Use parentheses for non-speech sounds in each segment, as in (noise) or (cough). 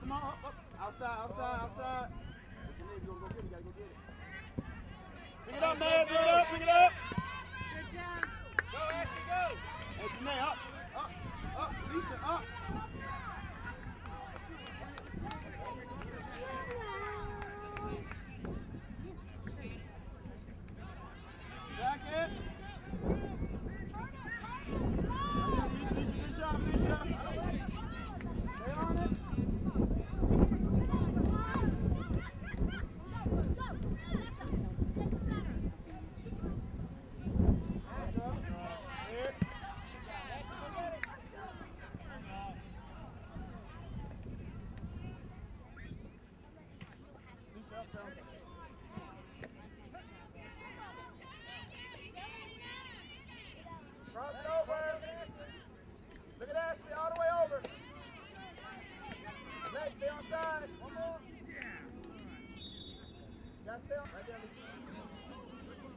come on. Up, up. Outside, outside, outside. You're gonna go get it, you gotta go get it. Pick it up, man. Pick it up, pick it up. Good job. Go, Ashley, go. Hey, Janae, up, up, up. Lisa, up. Jacket. Lisa, good shot, Lisa. Stay on it. Here. Lisa, up, Sam. Cross it over. Look at Ashley all the way over. Next, stay on side. One more. Gotta stay on. Right there, Lisa.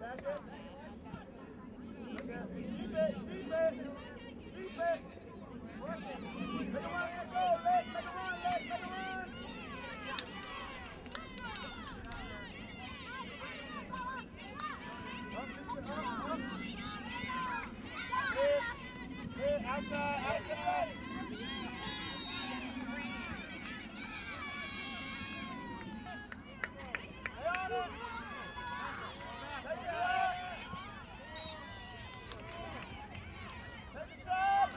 That's it. Okay. Keep it, keep it, keep it. Work it. Make a run, let go. Let, make a run, let, make a run. Up, Lisa, up, up. Hit, hit, outside, outside. Stay on it. Take it out. Take a shot.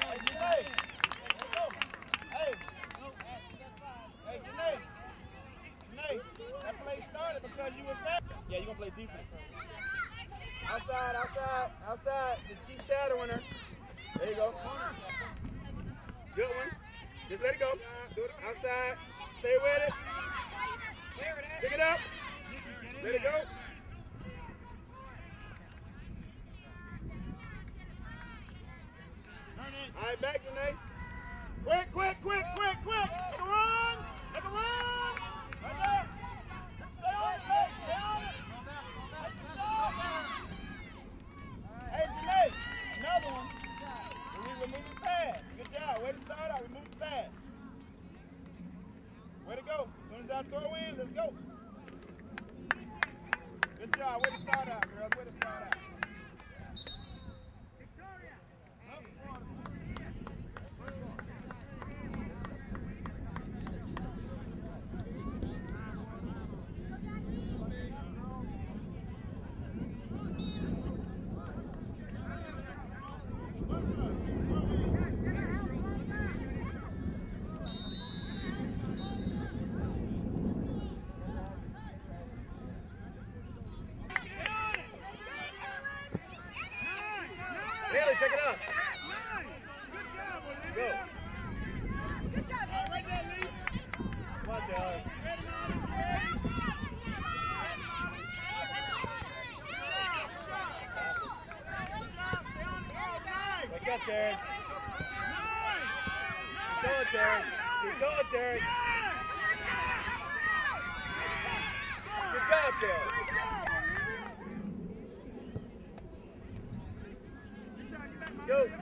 Hey, Janae. Let's go. Hey. Hey, Janae. Janae, that play started because you were. Yeah, you gonna play defense. Outside, outside, outside. Just keep shadowing her. There you go. Good one. Just let it go. Do it outside. Stay with it. Pick it up. Let it go. All right, back, Janae. Quick, quick, quick, quick, quick. Make a run. Make a run. Right there. Stay on it, Jay. Stay on it. Make the shot. Hey, Janae, another one. We were moving fast. Good to out. We're moving fast. Way to go. As soon as I throw in, let's go. Good job. Way to start out, girls. Way to start out. Haley, pick it up. Go.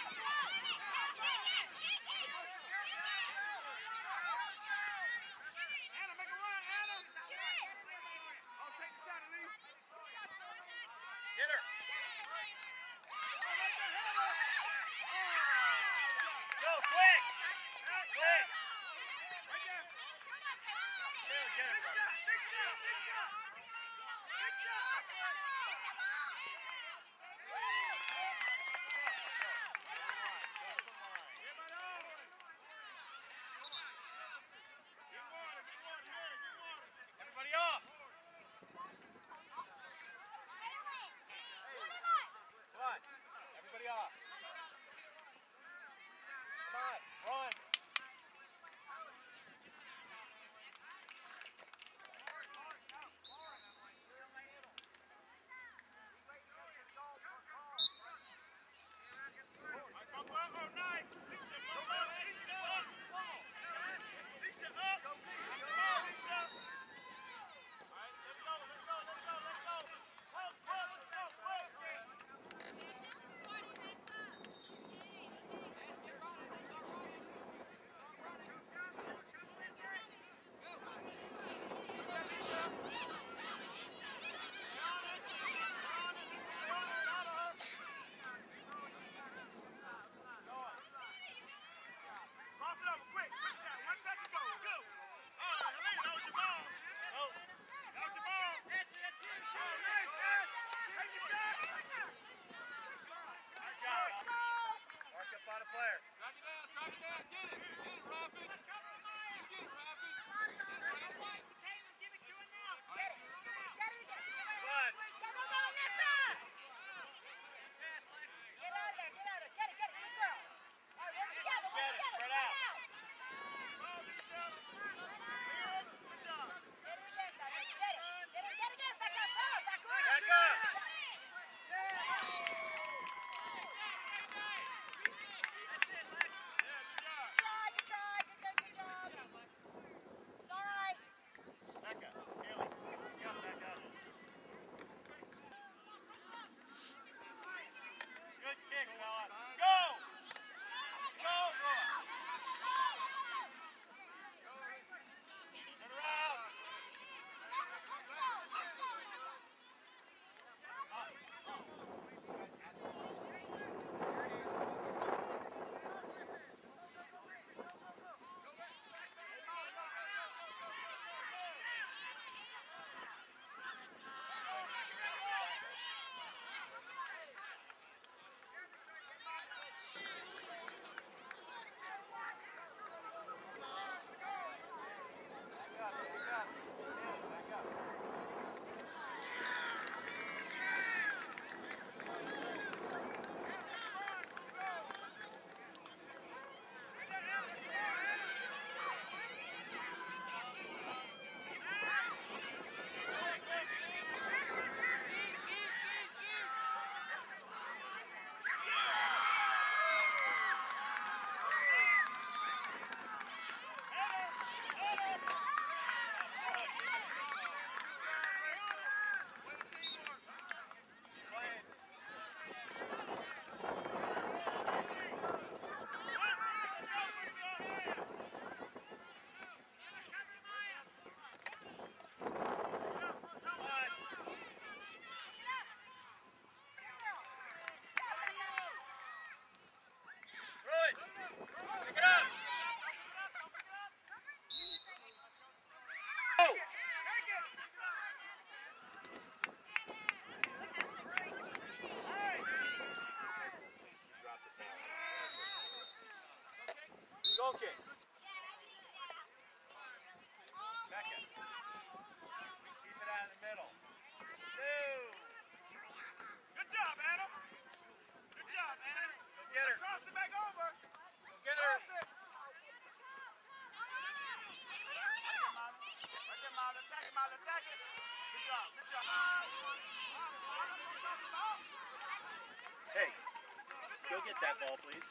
get that ball, please.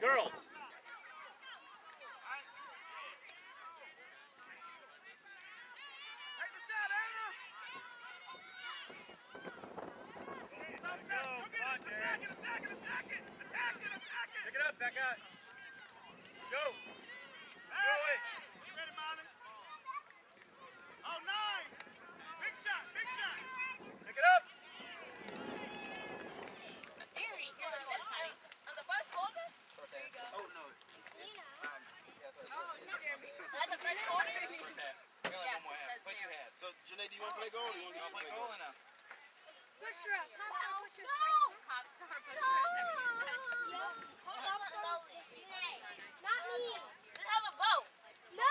Girls. Attack it, attack it, attack it, attack it, attack it. Pick it up, Becca. Go. Go it. Ready, Molly? Oh, nice. Big shot, big shot. Pick it up. Oh no. So Janae, do you want to play goal or do you want to get you play goal? Not me. No.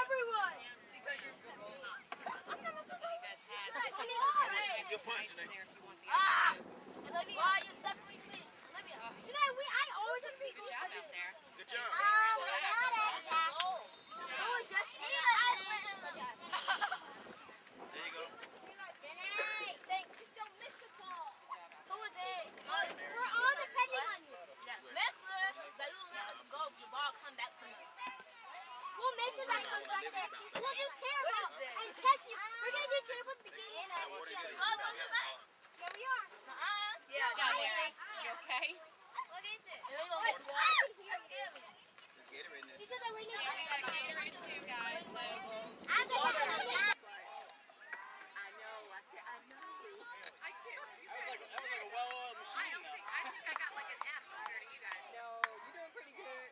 Everyone. Good punch, Janae. Why you separately fit? Today we I always have to go. Good job. Um, we got it. Oh, just me. There you go. Thanks. Just don't miss the ball. Who was it? We're all depending on you. We'll make sure that it comes back there. We'll do terrible and test you. We're gonna do terrible at the beginning and test you. Here we are. What is it? It looks like water. Just get it right there. She said that we need. Gatorade too, guys. As a That was like a well-oiled machine. I don't think. I think I got like an F compared to you guys. No, you're doing pretty good.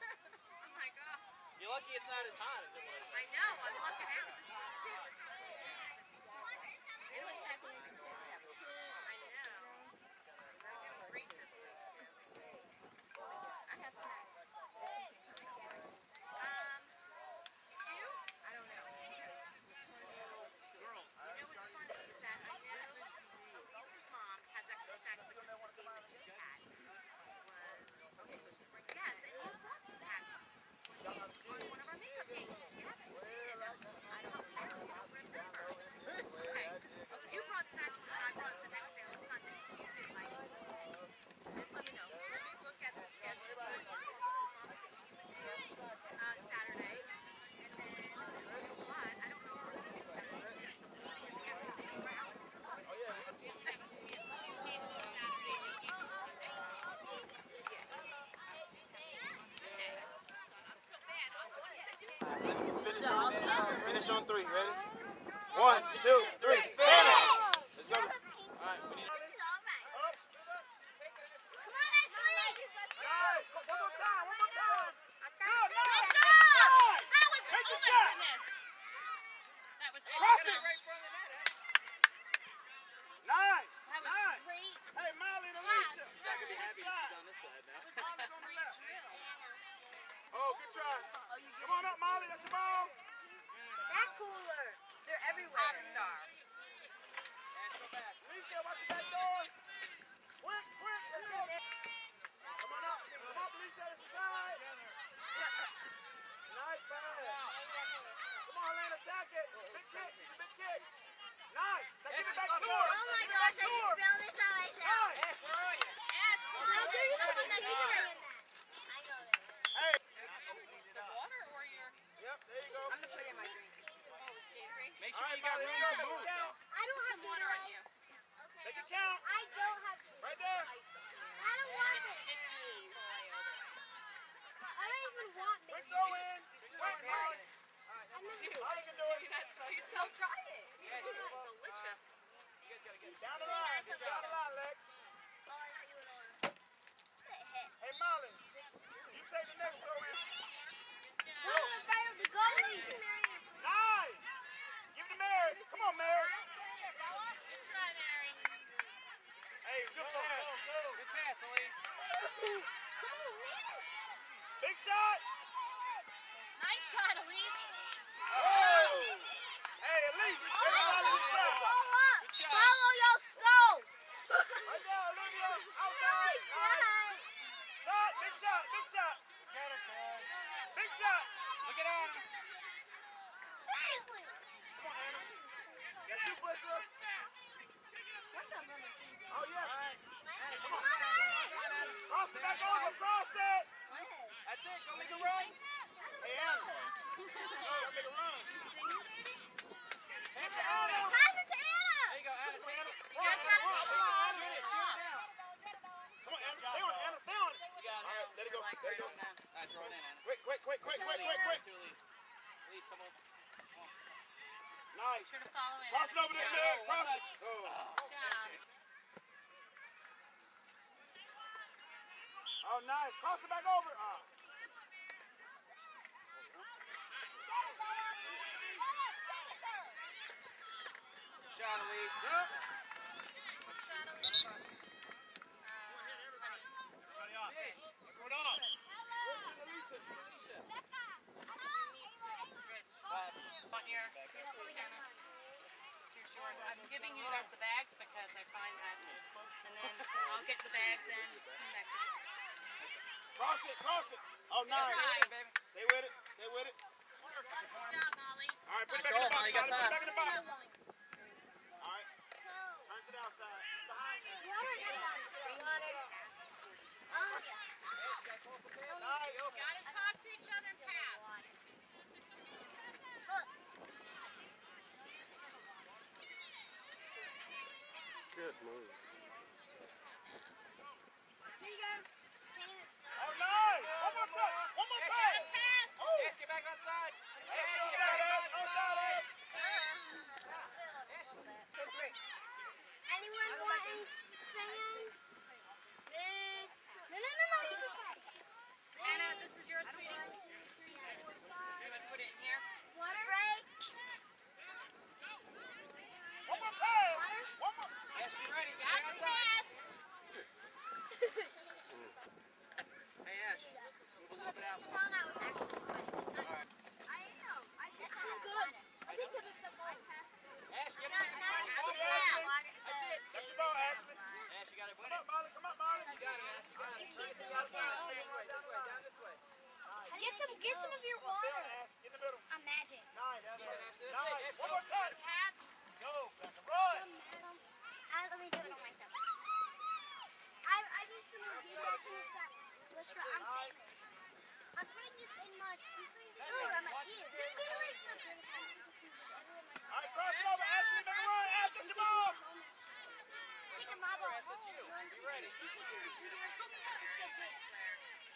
(laughs) I'm like, oh. You're lucky it's not as hot as it was. I know, I'm looking at this too. I know. Read this. I have snacks. Um, you? I don't know. You know what's funny is that I know Elisa's mom has extra snacks because the game that she had was yes, and you brought snacks on one of our makeup games. Yes, you did. I don't, I don't, I don't remember. Okay, you brought snacks and I brought the next day on Sunday, so you did like it. Just let me know. Let me look at the schedule. But Mom said she would do uh, Saturday, and then you know what? I don't know if we're gonna do Saturday. She has the morning and the afternoon around. Oh, yeah. She gave me Saturday and gave me Sunday. I'm so bad. I'll go to second. Finish on, finish on three. Ready? One, two, three. Finish! Let's go. All right, we need This is all right. up. Come on, Ashley. Guys, one more time, one more time. Good, Good nice. job! That was, Take the oh my shot. goodness. That was Cross awesome. it. Nice, That was nice. great. Hey, Molly and Alicia. She's not gonna be happy Good shot. on this side now. Molly's on the Great left. drill. Oh, good try. Come on up, Molly. That's the ball. That cooler. They're everywhere. Pop star. Alicia, watch the back door. Quick, quick. Let's go. Come on up. Come up, Alicia. The side. Nice pass. Come on, Lane, attack it. Big kick, big kick. Nice. Now give it back to her. Oh my gosh, I just built this on myself. Nice. Ash, Now there is some Open that bigger door. than that. I know that. Hey. The water or your Yep, there you go. I'm gonna put it in my drink. oh, it's Gatorade? Make sure you got room to move. Count. I don't have water on you. Okay. Make it count. I don't have to. Right there. I don't want It's it. I don't even want Quick it. quick, quick, quick, quick. To Elise. Come on. Nice. Sure. Cross it over there, Jared. Oh, Cross it. Good job. Oh, nice. Cross it back over. Oh. Shot, Elise. Yep. Shot, Elise. I'm giving you guys the bags because I find that, and then I'll get the bags in. Cross it, cross it. Oh, nice. Right. Stay with it, stay with it. Good job, Molly. All right, put it back in the box. Put it back in the box. All right, turn to the outside. Behind you. Water. Water. Oh, yeah. Got it, move.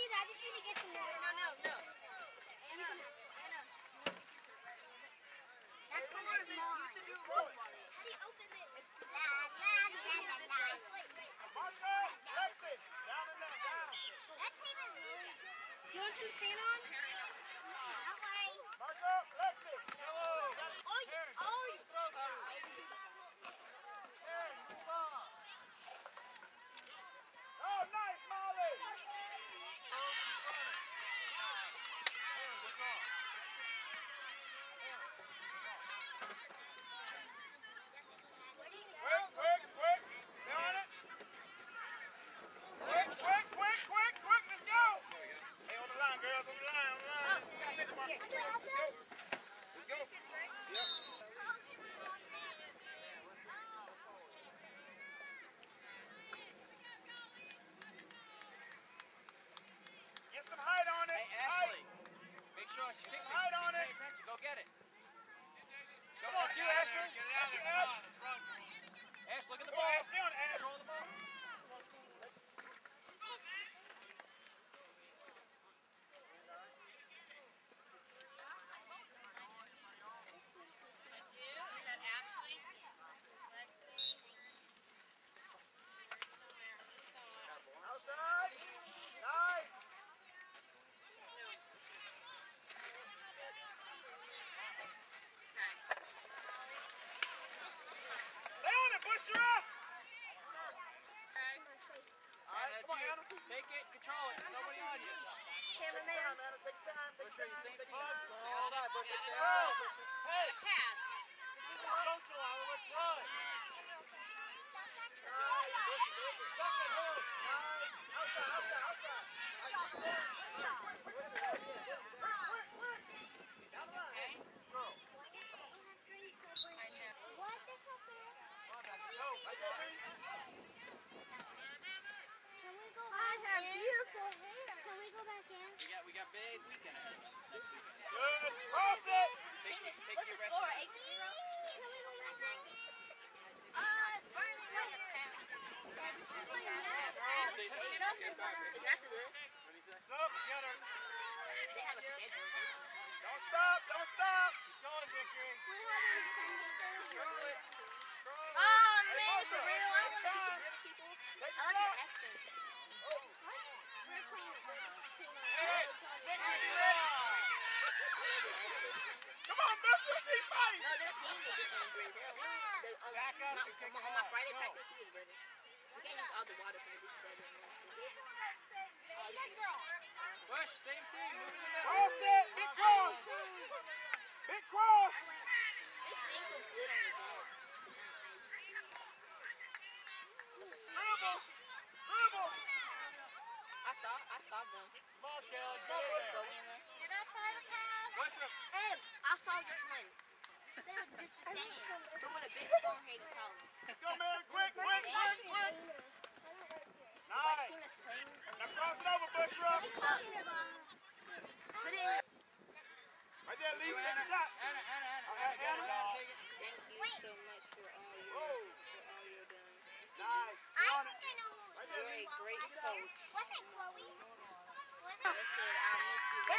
see. I just need to get some more. No, no, no. Anna, Anna. That's Come on, you can do it more. How do you open it? La, la, la, la, la. Marco, Lexi, down and down. That's even really good. You want some sand on? We got, we go back in? Yeah, we got big weekend Cross it. Take, take What's the rest. score? now. 8 to 0? Can we go back in? Bernie, wait. Pass. Pass. Say- You know? Okay, back. Is that so good? What do you say? Look, get her. They have a schedule. Don't stop. Don't stop. Keep going. Oh? I to. I the like shot. the accents. We're playing Hey, Victory, you ready? Come on, Bishop. Keep fighting. No, they're seeing me this one, brother. They're winning. They, on, Back up my, and kick on, my, on my. Friday Go. practice, he was brother. We can't use all the water from the beach, brother. Bush, same team. Move in the middle. Cross it. Big cross. Big cross. This thing looks good on the ball. Dribble. Dribble. I saw, I saw them. Come on, Kelly. Go in there. Get up, Buttercup. Bush up. Hey, I saw this one. They look just the same, but with a big forehead and collar. Let's go, man. Quick, quick, quick, quick. Nice. team is. Now cross it over, Bushra. Put it. Right there, Lee. You, Take Anna. the shot. Anna, Anna, Anna. All Anna, right, go Anna. down, take it. Thank you so much for all your, Whoa. for all you're doing. Nice. I Get it. think I know who Right You're there, a great coach. What's that, Chloe? What's I said I miss you. Stay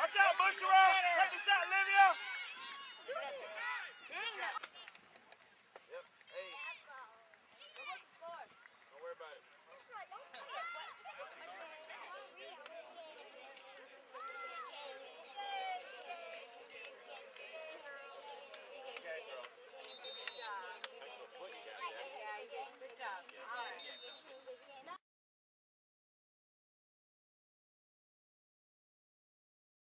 Watch out, Bushra. Take the shot, Olivia.